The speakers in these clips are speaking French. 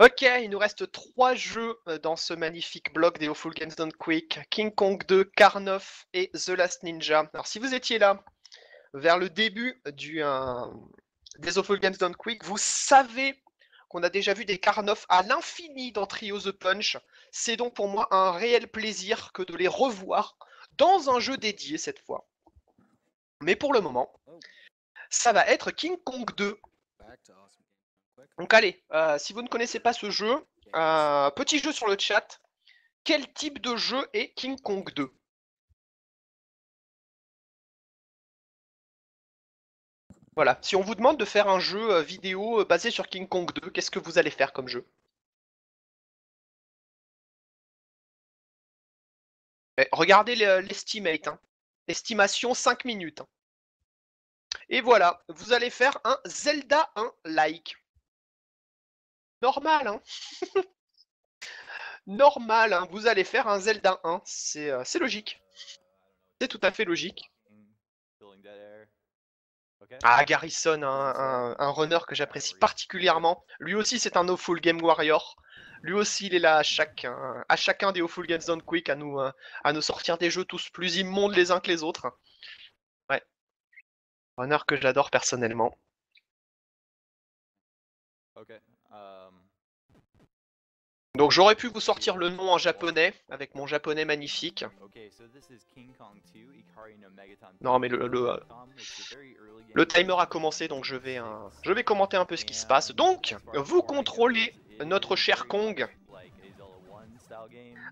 Ok, il nous reste trois jeux euh, dans ce magnifique bloc des Awful Games Done Quick. King Kong 2, Karnov et The Last Ninja. Alors si vous étiez là vers le début du, euh, des Awful Games Done Quick, vous savez qu'on a déjà vu des Karnov à l'infini dans Trio The Punch. C'est donc pour moi un réel plaisir que de les revoir dans un jeu dédié cette fois. Mais pour le moment, ça va être King Kong 2. Donc allez, euh, si vous ne connaissez pas ce jeu, euh, petit jeu sur le chat. Quel type de jeu est King Kong 2 Voilà, si on vous demande de faire un jeu euh, vidéo basé sur King Kong 2, qu'est-ce que vous allez faire comme jeu? Eh, Regardez le- l'estimate, hein. estimation 5 minutes. hein. Et voilà, vous allez faire un Zelda 1 like. Normal, hein Normal, hein, vous allez faire un Zelda 1, c'est euh, c'est logique. C'est tout à fait logique. Ah, Garrison, un, un- un runner que j'apprécie particulièrement. Lui aussi, c'est un Awful Game Warrior. Lui aussi, il est là à, chaque, euh, à chacun des Awful Games Done Quick à nous, euh, à nous sortir des jeux tous plus immondes les uns que les autres. Ouais. Runner que j'adore personnellement. Okay. Um, Donc j'aurais pu vous sortir le nom en japonais, avec mon japonais magnifique. okay, so this is King Kong 2, Ikari no Megaton Non, mais le- le, euh, Le timer a commencé, donc je vais, euh, je vais commenter un peu ce qui se passe. Donc, vous contrôlez notre cher Kong.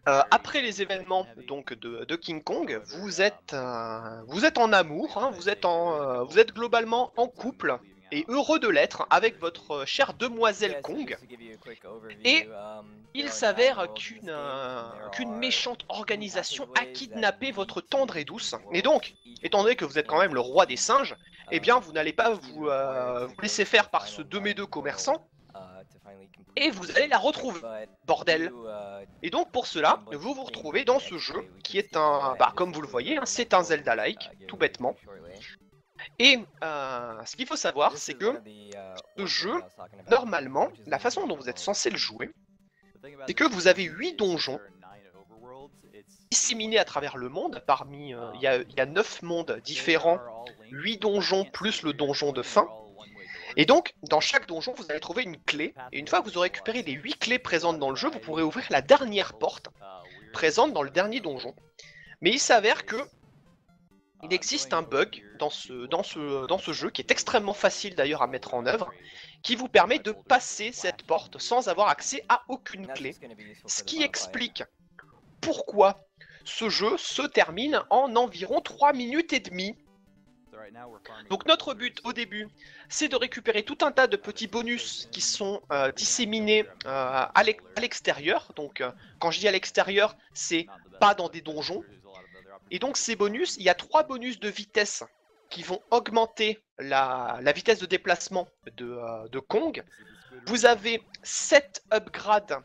Euh, après les événements donc de, de King Kong, vous êtes, euh, vous êtes en amour, hein, vous, êtes en, euh, vous êtes globalement en couple et heureux de l'être avec votre euh, chère demoiselle Kong. Et Il s'avère qu'une euh, qu'une méchante organisation a kidnappé votre tendre et douce. Et donc, étant donné que vous êtes quand même le roi des singes, eh bien vous n'allez pas vous, euh, vous laisser faire par ce 2 commerçant et vous allez la retrouver. Bordel. Et donc pour cela, vous vous retrouvez dans ce jeu qui est un, bah, comme vous le voyez, hein, c'est un Zelda-like, tout bêtement. Et euh, ce qu'il faut savoir, c'est que ce jeu, normalement, la façon dont vous êtes censé le jouer, c'est que vous avez 8 donjons disséminés à travers le monde. Parmi, euh, il y, a, y a 9 mondes différents, 8 donjons plus le donjon de fin. Et donc, dans chaque donjon, vous allez trouver une clé. Et une fois que vous aurez récupéré les 8 clés présentes dans le jeu, vous pourrez ouvrir la dernière porte présente dans le dernier donjon. Mais il s'avère que il existe un bug dans ce, dans, ce, dans ce jeu qui est extrêmement facile d'ailleurs à mettre en œuvre, qui vous permet de passer cette porte sans avoir accès à aucune clé. Ce qui explique pourquoi ce jeu se termine en environ 3 minutes et demie. Donc notre but au début, c'est de récupérer tout un tas de petits bonus qui sont euh, disséminés euh, à l'extérieur. Donc euh, quand je dis à l'extérieur, c'est pas dans des donjons. Et donc ces bonus, il y a trois bonus de vitesse qui vont augmenter la, la vitesse de déplacement de, euh, de Kong. Vous avez 7 upgrades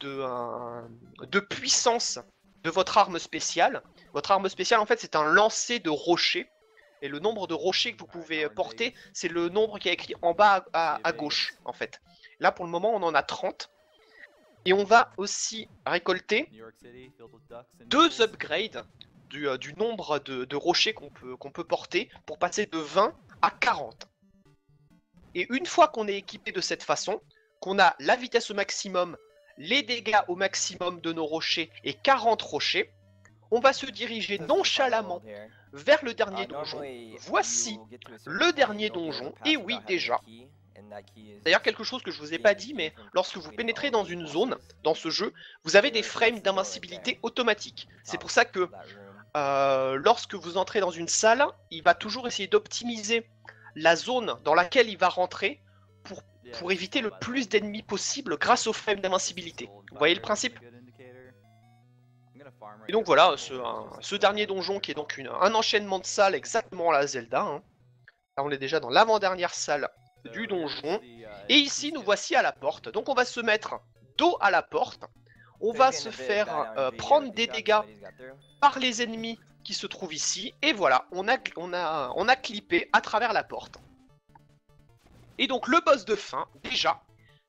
de, euh, de puissance de votre arme spéciale. Votre arme spéciale, en fait, c'est un lancer de rochers. Et le nombre de rochers que vous pouvez porter, c'est le nombre qui est écrit en bas à, à- à gauche, en fait. Là, pour le moment, on en a 30. Et on va aussi récolter deux upgrades du, euh, du nombre de, de rochers qu'on peut, qu'on peut porter pour passer de 20 à 40. Et une fois qu'on est équipé de cette façon, qu'on a la vitesse au maximum, les dégâts au maximum de nos rochers et 40 rochers, on va se diriger nonchalamment vers le dernier donjon. Voici le dernier donjon, et oui déjà. D'ailleurs, quelque chose que je vous ai pas dit, mais lorsque vous pénétrez dans une zone, dans ce jeu, vous avez des frames d'invincibilité automatiques. C'est pour ça que euh, lorsque vous entrez dans une salle, il va toujours essayer d'optimiser la zone dans laquelle il va rentrer pour, pour éviter le plus d'ennemis possible grâce aux frames d'invincibilité. Vous voyez le principe? Et donc voilà, ce, dernier donjon qui est donc un enchaînement de salles exactement à la Zelda. hein. Là on est déjà dans l'avant-dernière salle du donjon. Et ici nous voici à la porte. Donc on va se mettre dos à la porte. On va se faire euh, prendre des dégâts par les ennemis qui se trouvent ici. Et voilà, on a, on a, on a clippé à travers la porte. Et donc le boss de fin, déjà,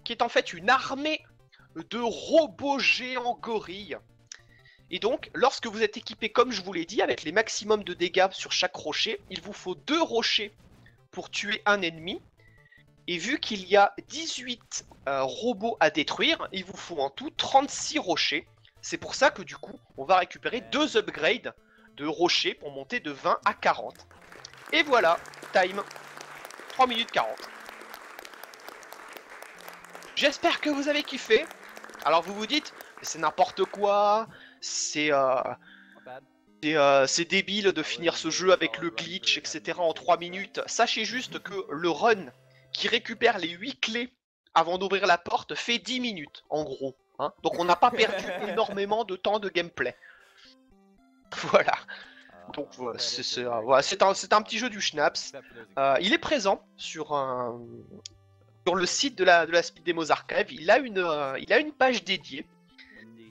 qui est en fait une armée de robots géants gorilles. Et donc, lorsque vous êtes équipé, comme je vous l'ai dit, avec les maximums de dégâts sur chaque rocher, il vous faut deux rochers pour tuer un ennemi. Et vu qu'il y a 18 euh, robots à détruire, il vous faut en tout 36 rochers. C'est pour ça que du coup, on va récupérer deux upgrades de rochers pour monter de 20 à 40. Et voilà, time 3 minutes 40. J'espère que vous avez kiffé. Alors vous vous dites, c'est n'importe quoi, c'est euh, c'est euh, c'est débile de finir ce jeu avec le glitch, etc. en 3 minutes. Sachez juste que le run qui récupère les 8 clés avant d'ouvrir la porte fait 10 minutes, en gros. hein. Donc on n'a pas perdu énormément de temps de gameplay. Voilà. Donc voilà, c'est euh, voilà, un, petit jeu du Schnaps. Euh, il est présent sur, un- sur le site de la, de la Speed Demos Archive. Il a, une, euh, il a une page dédiée.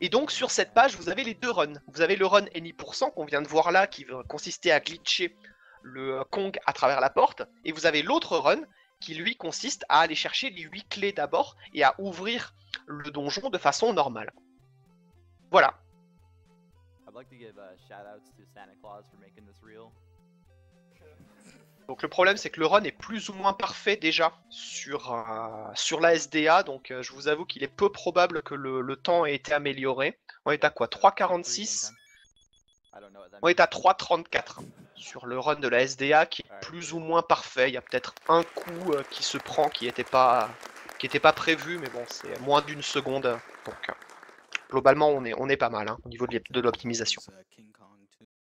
Et donc sur cette page, vous avez les deux runs. Vous avez le run Any% qu'on vient de voir là, qui va consister à glitcher le Kong à travers la porte. Et vous avez l'autre run qui lui consiste à aller chercher les 8 clés d'abord et à ouvrir le donjon de façon normale. Voilà. Donc le problème c'est que le run est plus ou moins parfait déjà sur, euh, sur la SDA, donc euh, je vous avoue qu'il est peu probable que le, le temps ait été amélioré. On est à quoi? 3.46 I don't know what that On est à 3.34 sur le run de la SDA qui est plus ou moins parfait. Il y a peut-être un coup euh, qui se prend qui n'était pas, qui était pas prévu, mais bon c'est moins d'une seconde. Donc euh, globalement on est, on est pas mal hein, au niveau de l'op- de l'optimisation.